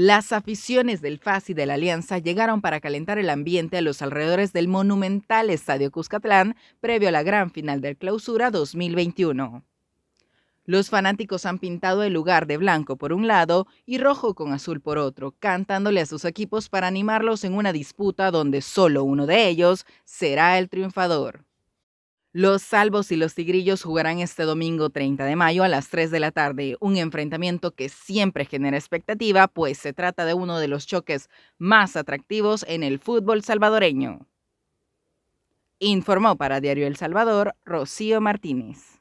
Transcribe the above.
Las aficiones del FAS y de la Alianza llegaron para calentar el ambiente a los alrededores del monumental Estadio Cuscatlán previo a la gran final del Clausura 2021. Los fanáticos han pintado el lugar de blanco por un lado y rojo con azul por otro, cantándole a sus equipos para animarlos en una disputa donde solo uno de ellos será el triunfador. Los Salvos y los Tigrillos jugarán este domingo 30 de mayo a las 3 de la tarde, un enfrentamiento que siempre genera expectativa, pues se trata de uno de los choques más atractivos en el fútbol salvadoreño. Informó para Diario El Salvador Rocío Martínez.